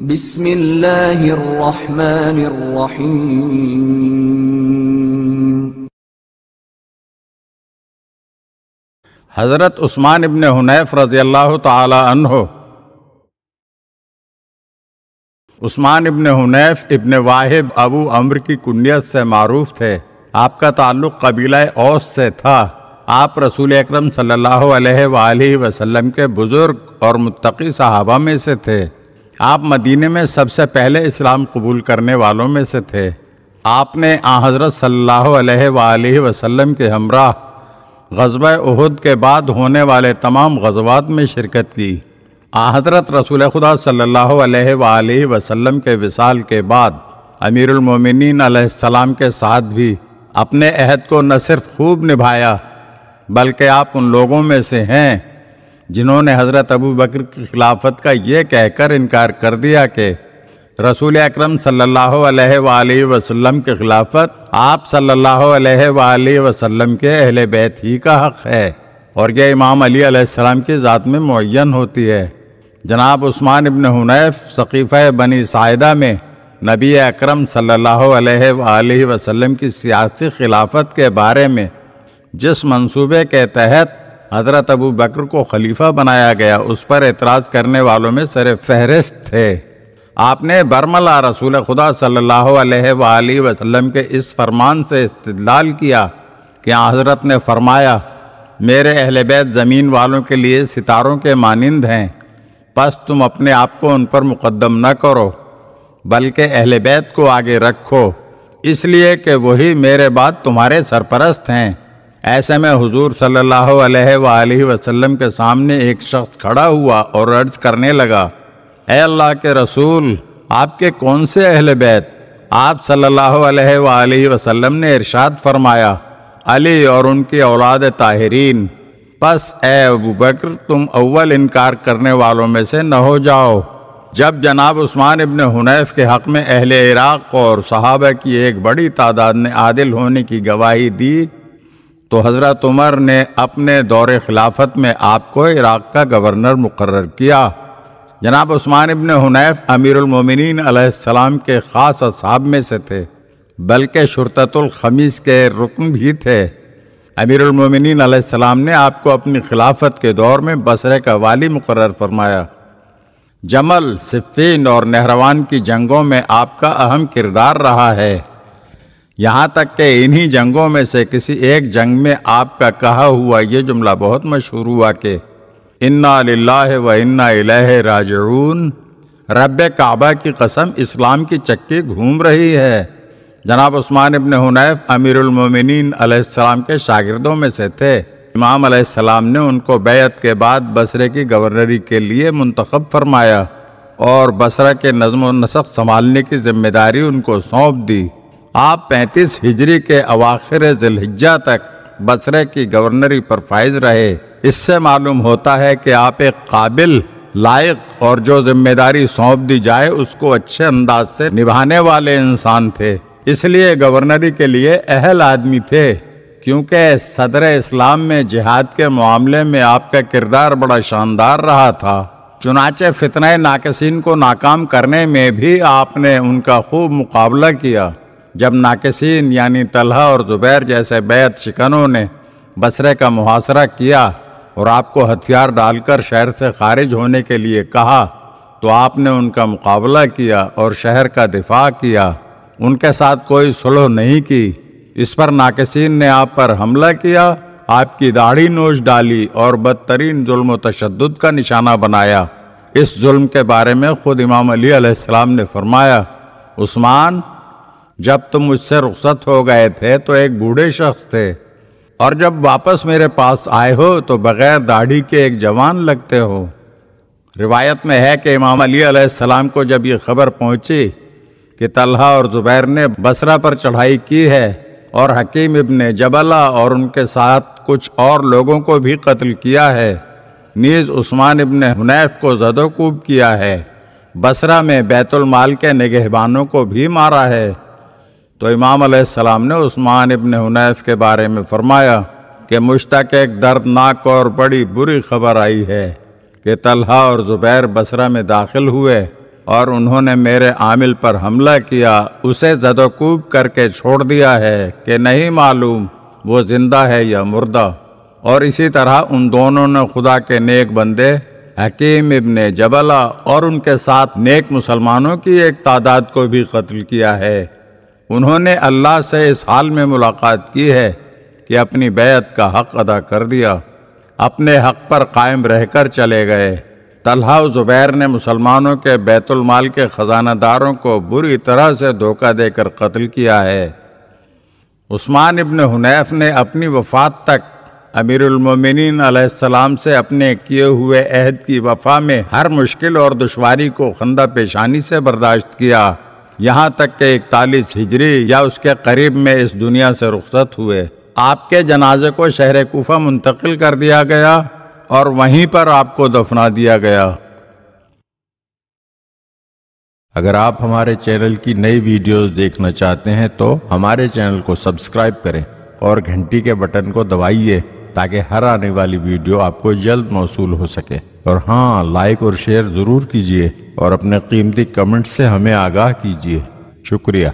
बिस्मिल्लाहिर्रहमानिर्रहीम। हज़रत उस्मान इबन हुनैफ रज़ी अल्लाह तहो उस्मान इबन हुनैफ इबन वाहिब अबू अम्र की कुन्नियत से मारूफ थे। आपका ताल्लुक़ कबीला औस से था। आप रसूल अकरम सल्लल्लाहु अलैहि वसल्लम के बुज़ुर्ग और मुत्तकी सहाबा में से थे। आप मदीने में सबसे पहले इस्लाम कबूल करने वालों में से थे। आपने आ हज़रत अलैहि वसल्लम के हमरा गजब उहद के बाद होने वाले तमाम गजबात में शिरकत की। आ हज़रत रसूल खुदा अलैहि वसल्लम के विसाल के बाद अमीरमिन के साथ भी अपने अहद को न सिर्फ़ खूब निभाया, बल्कि आप उन लोगों में से हैं जिन्होंने हज़रत अबू बकर की खिलाफत का ये कहकर इनकार कर दिया कि रसूल अकरम सल्लल्लाहु अलैहि वसल्लम की खिलाफत आप सल्लल्लाहु अलैहि वसल्लम के अहले बैत ही का हक़ है और यह इमाम अली अलैहिस्सलाम की ज़ात में मुन होती है। जनाब उस्मान इबन हुनैफ सकीफ़ बनी साहिदा में नबी अकरम सल्लल्लाहु अलैहि वसल्लम की सियासी खिलाफत के बारे में जिस मंसूबे के तहत हज़रत अबू बकर को खलीफा बनाया गया। उस पर एतराज़ करने वालों में सर फहरिस्त थे। आपने बरमला रसूल खुदा सल्लल्लाहु अलैहि वसल्लम के इस फरमान से इस्तलाल किया कि हज़रत ने फरमाया, मेरे अहल बैत ज़मीन वालों के लिए सितारों के मानंद हैं। बस तुम अपने आप को उन पर मुकदम न करो, बल्कि अहल बैत को आगे रखो। इसलिए कि वही मेरे बाद तुम्हारे सरपरस्त हैं। ऐसे में हुजूर सल्लल्लाहु अलैहि वसल्लम के सामने एक शख्स खड़ा हुआ और अर्ज़ करने लगा ए अल्लाह के रसूल, आपके कौन से अहल बैत? आप सल्लल्लाहु अलैहि वसल्लम ने इरशाद फरमाया, अली और उनकी औलाद ताहरीन। बस ए अबू बकर, तुम अव्वल इनकार करने वालों में से न हो जाओ। जब जनाब उस्मान इबन हुनैफ के हक़ में अहल इराक़ और सहाबा की एक बड़ी तादाद ने आदिल होने की गवाही दी तो हज़रत उमर ने अपने दौर खिलाफत में आपको इराक़ का गवर्नर मुकर किया। जनाब उस्मान इबन हुनैफ अमीरमिन के ख़ास असाब में से थे, बल्कि शुरतुलखमीस के रुकन भी थे। अमीरमिन ने आपको अपनी खिलाफत के दौर में बसरे का वाली मुकर फरमाया। जमल, सिफ़ीन और नहरवान की जंगों में आपका अहम किरदार रहा है। यहाँ तक कि इन्हीं जंगों में से किसी एक जंग में आपका कहा हुआ ये जुमला बहुत मशहूर हुआ कि इन्ना लाह व इन्ना इलह राजून रब काबा की कसम इस्लाम की चक्की घूम रही है। जनाब उस्मान इबन हुनैफ अमीरमिन अलैहिस्सलाम के शागिर्दों में से थे। इमाम अलैहिस्सलाम ने उनको बैत के बाद बसरे की गवर्नरी के लिए मुंतखब फरमाया और बसरा के नज़म नसक संभालने की ज़िम्मेदारी उनको सौंप दी। आप 35 हिजरी के अवाखिर जिलहिजा तक बसरे की गवर्नरी पर फाइज रहे। इससे मालूम होता है कि आप एक काबिल, लायक और जो ज़िम्मेदारी सौंप दी जाए, उसको अच्छे अंदाज से निभाने वाले इंसान थे। इसलिए गवर्नरी के लिए अहल आदमी थे, क्योंकि सदर इस्लाम में जिहाद के मामले में आपका किरदार बड़ा शानदार रहा था। चुनाचे फितने नाकसिन को नाकाम करने में भी आपने उनका खूब मुकाबला किया। जब नाकसिन यानी तलहा और ज़ुबैर जैसे बैत शिकनों ने बसरे का मुहासरा किया और आपको हथियार डालकर शहर से खारिज होने के लिए कहा तो आपने उनका मुकाबला किया और शहर का दिफा किया। उनके साथ कोई सुलह नहीं की। इस पर नाकसिन ने आप पर हमला किया, आपकी दाढ़ी नोच डाली और बदतरीन जुल्म तशद का निशाना बनाया। इस जुल्म के बारे में खुद इमाम अली अलैहिस्सलाम ने फरमाया, उस्मान जब तुम मुझसे रुखसत हो गए थे तो एक बूढ़े शख्स थे। और जब वापस मेरे पास आए हो तो बगैर दाढ़ी के एक जवान लगते हो। रिवायत में है कि इमाम अली सलाम को जब ये खबर पहुँची कि तलहा और ज़ुबैर ने बसरा पर चढ़ाई की है और हकीम इब्ने जबला और उनके साथ कुछ और लोगों को भी कत्ल किया है, नीज़ उस्मान इब्ने हुनैफ को जदोकूब किया है, बसरा में बैतुलमाल के निगहबानों को भी मारा है। तो इमाम सलाम ने उस्मान इबन हुनैफ के बारे में फरमाया कि मुश्तक एक दर्दनाक और बड़ी बुरी खबर आई है कि तलहा और ज़ुबैर बसरा में दाखिल हुए और उन्होंने मेरे आमिल पर हमला किया, उसे जदोकूब करके छोड़ दिया है कि नहीं मालूम वो ज़िंदा है या मुर्दा। और इसी तरह उन दोनों ने खुदा के नेक बंदे, हकीम इब्ने जबला और उनके साथ नेक मुसलमानों की एक तादाद को भी कत्ल किया है। उन्होंने अल्लाह से इस हाल में मुलाकात की है कि अपनी बैत का हक अदा कर दिया। अपने हक पर कायम रहकर चले गए। तलहा ज़ुबैर ने मुसलमानों के बैतुलमाल के ख़जानादारों को बुरी तरह से धोखा देकर कत्ल किया है। उस्मान इब्न हुनैफ ने अपनी वफात तक अलैहिस्सलाम से अपने किए हुए अहद की वफा में हर मुश्किल और दुश्वारी को खंदा पेशानी से बर्दाश्त किया। यहाँ तक के इकतालीस हिजरी या उसके करीब में इस दुनिया से रुखसत हुए। आपके जनाजे को शहर कोफा मुंतकिल कर दिया गया और वहीं पर आपको दफना दिया गया। अगर आप हमारे चैनल की नई वीडियोस देखना चाहते हैं तो हमारे चैनल को सब्सक्राइब करें और घंटी के बटन को दबाइए ताकि हर आने वाली वीडियो आपको जल्द मौसूल हो सके। और हाँ लाइक और शेयर ज़रूर कीजिए। और अपने कीमती कमेंट से हमें आगाह कीजिए। शुक्रिया।